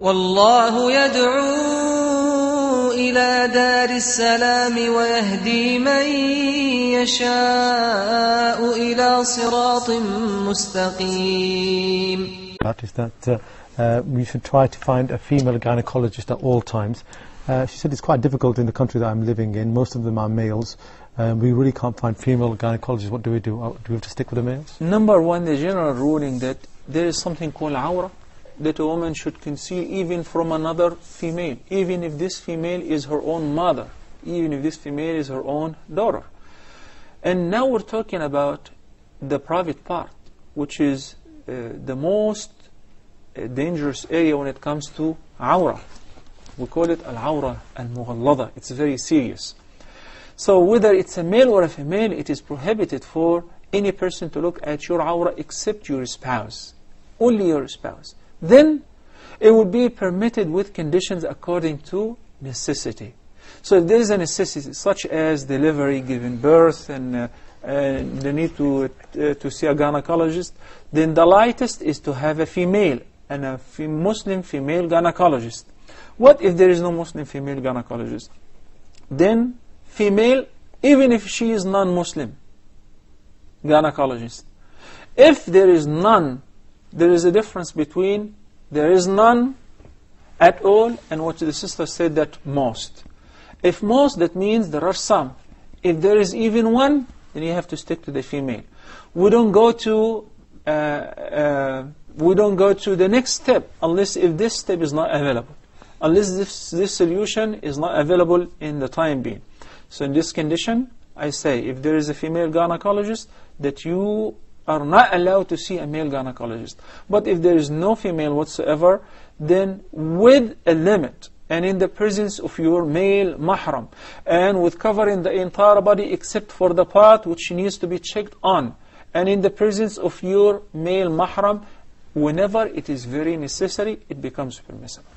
والله يدعو إلى دار السلام ويهدي من يشاء إلى صراط مستقيم That is that uh, uh, we should try to find a female gynecologist at all times. Uh, she said it's quite difficult in the country that I'm living in. Most of them are males. Um, we really can't find female gynecologists. What do we do? Uh, Do we have to stick with the males? Number one, the general ruling that there is something called awra that a woman should conceal even from another female, even if this female is her own mother, even if this female is her own daughter. And now we're talking about the private part, which is uh, the most uh, dangerous area when it comes to awra. We call it al-awra al-mughallada. It's very serious. So whether it's a male or a female, it is prohibited for any person to look at your awra except your spouse. Only your spouse. Then it would be permitted with conditions according to necessity. So if there is a necessity such as delivery, giving birth, and, uh, the need to, uh, to see a gynecologist, then the lightest is to have a female and a Muslim female gynecologist. What if there is no Muslim female gynecologist? Then female, even if she is non-Muslim gynecologist. If there is none, there is a difference between there is none at all and what the sister said that most. If most, that means there are some. If there is even one, then you have to stick to the female. We don't go to uh, uh, we don't go to the next step unless if this step is not available, unless this this solution is not available in the time being. So in this condition, I say if there is a female gynecologist, that you are not allowed to see a male gynecologist. But if there is no female whatsoever, then with a limit and in the presence of your male mahram and with covering the entire body except for the part which needs to be checked on and in the presence of your male mahram whenever it is very necessary it becomes permissible